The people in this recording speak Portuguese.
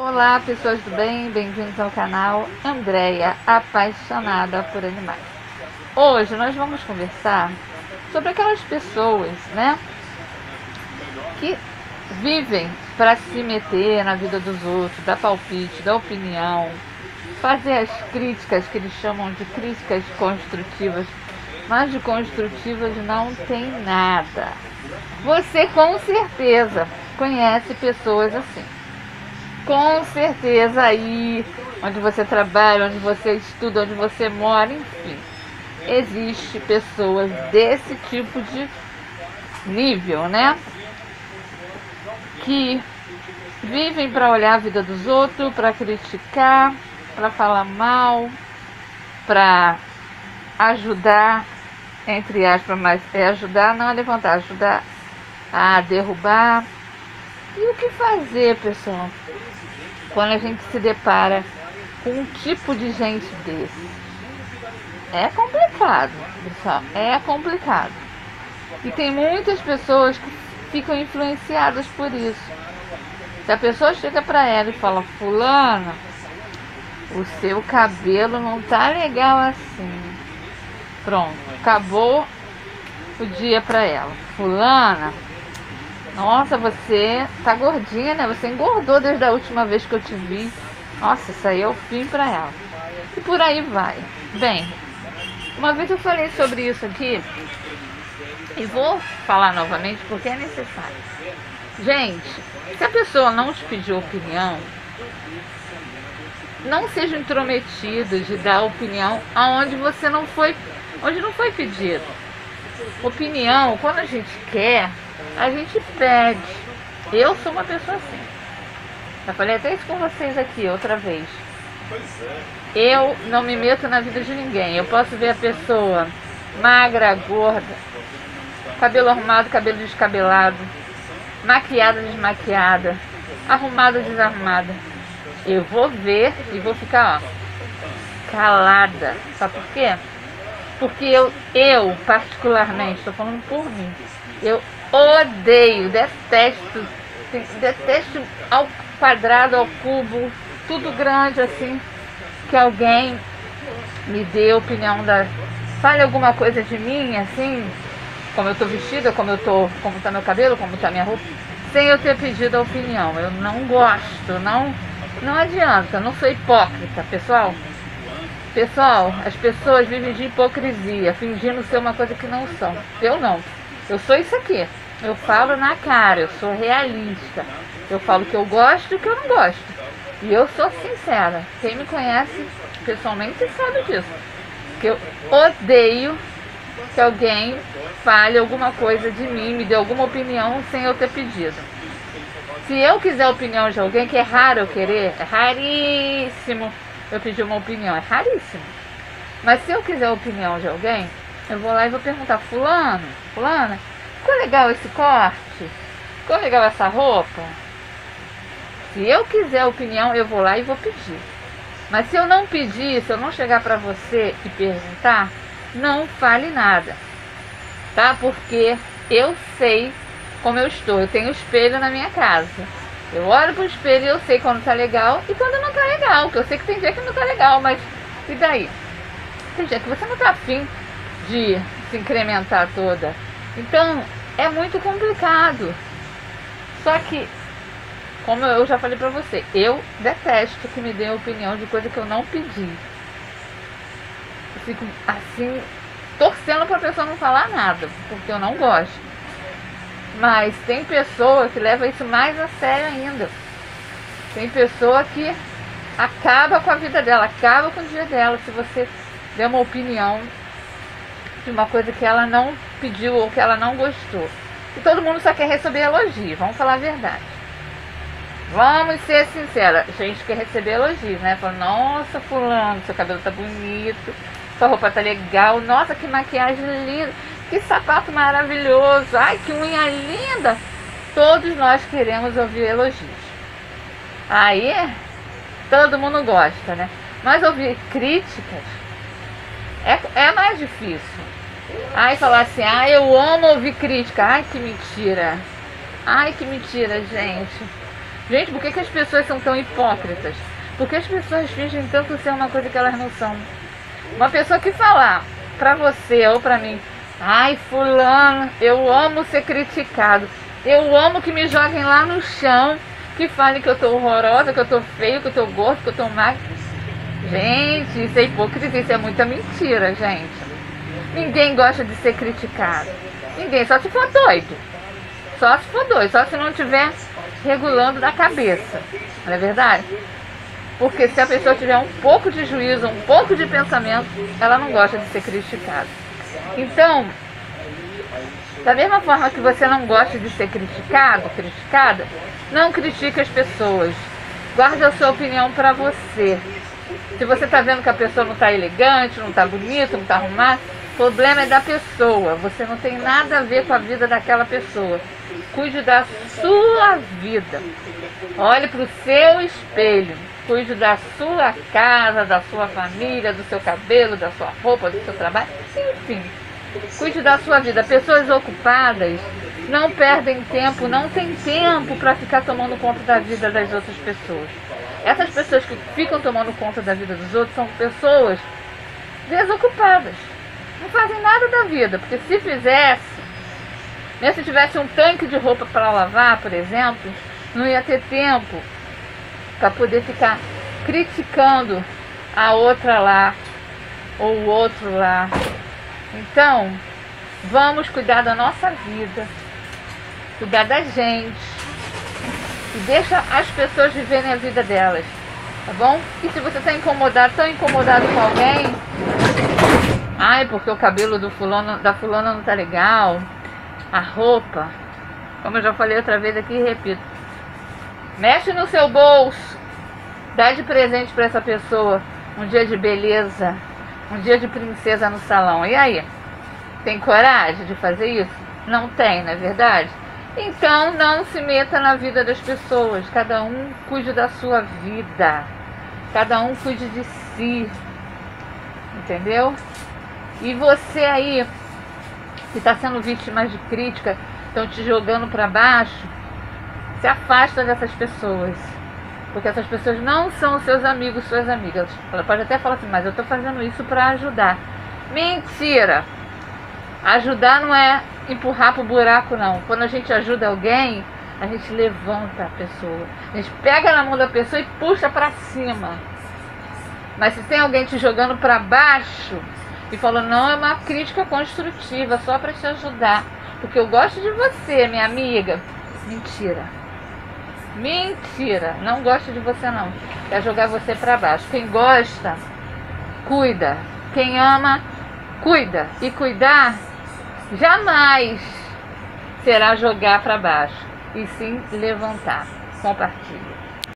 Olá, pessoas do bem, bem-vindos ao canal Andréia, apaixonada por animais. Hoje nós vamos conversar sobre aquelas pessoas, né, que vivem para se meter na vida dos outros, dar palpite, dar opinião, fazer as críticas que eles chamam de críticas construtivas, mas de construtivas não tem nada. Você com certeza conhece pessoas assim com certeza aí onde você trabalha, onde você estuda, onde você mora, enfim, existe pessoas desse tipo de nível, né? Que vivem para olhar a vida dos outros, para criticar, para falar mal, para ajudar, entre aspas, mas é ajudar não a levantar, ajudar a derrubar. E o que fazer, pessoal? Quando a gente se depara com um tipo de gente desse. É complicado, pessoal, é complicado. E tem muitas pessoas que ficam influenciadas por isso. Se a pessoa chega para ela e fala, fulana, o seu cabelo não tá legal assim. Pronto, acabou o dia para ela. Fulana, nossa, você tá gordinha, né? Você engordou desde a última vez que eu te vi. Nossa, isso aí é o fim pra ela. E por aí vai. Bem, uma vez eu falei sobre isso aqui e vou falar novamente porque é necessário. Gente, se a pessoa não te pediu opinião, não seja intrometido de dar opinião aonde você não foi, onde não foi pedido. Opinião, quando a gente quer, a gente pede. Eu sou uma pessoa assim. Já falei até isso com vocês aqui outra vez. Eu não me meto na vida de ninguém. Eu posso ver a pessoa magra, gorda, cabelo arrumado, cabelo descabelado, maquiada, desmaquiada, arrumada, desarrumada. Eu vou ver e vou ficar, ó, calada. Sabe por quê? Porque eu, eu particularmente, estou falando por mim, eu odeio, detesto, detesto ao quadrado, ao cubo, tudo grande assim, que alguém me dê opinião da. Fale alguma coisa de mim, assim, como eu tô vestida, como eu tô, como tá meu cabelo, como tá minha roupa, sem eu ter pedido a opinião. Eu não gosto, não, não adianta, não sou hipócrita, pessoal. Pessoal, as pessoas vivem de hipocrisia, fingindo ser uma coisa que não são. Eu não. Eu sou isso aqui. Eu falo na cara, eu sou realista. Eu falo que eu gosto e que eu não gosto. E eu sou sincera. Quem me conhece pessoalmente sabe disso. Que eu odeio que alguém fale alguma coisa de mim, me dê alguma opinião sem eu ter pedido. Se eu quiser a opinião de alguém, que é raro eu querer, é raríssimo eu pedir uma opinião, é raríssimo. Mas se eu quiser a opinião de alguém, eu vou lá e vou perguntar, fulano, fulana, ficou legal esse corte? Ficou legal essa roupa? Se eu quiser opinião, eu vou lá e vou pedir. Mas se eu não pedir, se eu não chegar para você e perguntar, não fale nada. Tá? Porque eu sei como eu estou. Eu tenho espelho na minha casa. Eu olho pro espelho e eu sei quando tá legal e quando não tá legal. Porque eu sei que tem dia que não tá legal, mas e daí? Tem dia que você não tá afim de se incrementar toda. Então é muito complicado. Só que, como eu já falei pra você, eu detesto que me dê opinião de coisa que eu não pedi. Eu fico assim, torcendo pra pessoa não falar nada, porque eu não gosto. Mas tem pessoa que leva isso mais a sério ainda. Tem pessoa que acaba com a vida dela, acaba com o dia dela se você der uma opinião de uma coisa que ela não pediu ou que ela não gostou. E todo mundo só quer receber elogio, vamos falar a verdade. Vamos ser sinceros, a gente quer receber elogio, né? Fala, nossa, fulano, seu cabelo tá bonito, sua roupa tá legal, nossa, que maquiagem linda. Que sapato maravilhoso! Ai, que unha linda! Todos nós queremos ouvir elogios. Aí, todo mundo gosta, né? Mas ouvir críticas é, é mais difícil. Ai, falar assim, ah, eu amo ouvir crítica. Ai, que mentira. Ai, que mentira, gente. Gente, por que, que as pessoas são tão hipócritas? Por que as pessoas fingem tanto ser uma coisa que elas não são? Uma pessoa que falar pra você ou pra mim, ai fulano, eu amo ser criticado, eu amo que me joguem lá no chão, que falem que eu tô horrorosa, que eu tô feio, que eu tô gordo, que eu tô magro. Gente, isso é hipocrisia, isso é muita mentira, gente. Ninguém gosta de ser criticado. Ninguém, só se for doido. Só se for doido, só se não tiver regulando da cabeça. Não é verdade? Porque se a pessoa tiver um pouco de juízo, um pouco de pensamento, ela não gosta de ser criticada. Então, da mesma forma que você não gosta de ser criticado, criticada, não critique as pessoas. Guarde a sua opinião para você. Se você está vendo que a pessoa não está elegante, não está bonita, não está arrumada, problema é da pessoa. Você não tem nada a ver com a vida daquela pessoa. Cuide da sua vida. Olhe para o seu espelho. Cuide da sua casa, da sua família, do seu cabelo, da sua roupa, do seu trabalho. Enfim, cuide da sua vida. Pessoas ocupadas não perdem tempo, não tem tempo para ficar tomando conta da vida das outras pessoas. Essas pessoas que ficam tomando conta da vida dos outros são pessoas desocupadas. Não fazem nada da vida, porque se fizesse, né, se tivesse um tanque de roupa para lavar, por exemplo, não ia ter tempo para poder ficar criticando a outra lá ou o outro lá. Então, vamos cuidar da nossa vida, cuidar da gente, e deixa as pessoas viverem a vida delas, tá bom? E se você está incomodado, tão incomodado com alguém, ai, porque o cabelo do fulano, da fulana não tá legal, a roupa, como eu já falei outra vez aqui, repito, mexe no seu bolso, dá de presente para essa pessoa um dia de beleza, um dia de princesa no salão. E aí? Tem coragem de fazer isso? Não tem, não é verdade? Então não se meta na vida das pessoas. Cada um cuide da sua vida. Cada um cuide de si. Entendeu? E você aí que está sendo vítima de crítica, estão te jogando para baixo, se afasta dessas pessoas. Porque essas pessoas não são seus amigos, suas amigas. Ela pode até falar assim, mas eu estou fazendo isso para ajudar. Mentira! Ajudar não é empurrar pro buraco, não. Quando a gente ajuda alguém, a gente levanta a pessoa. A gente pega na mão da pessoa e puxa para cima. Mas se tem alguém te jogando para baixo e falando, não, é uma crítica construtiva, só para te ajudar. Porque eu gosto de você, minha amiga. Mentira. Mentira. Não gosto de você, não. É jogar você para baixo. Quem gosta, cuida. Quem ama, cuida. E cuidar jamais será jogar para baixo, e sim levantar. Compartilhe.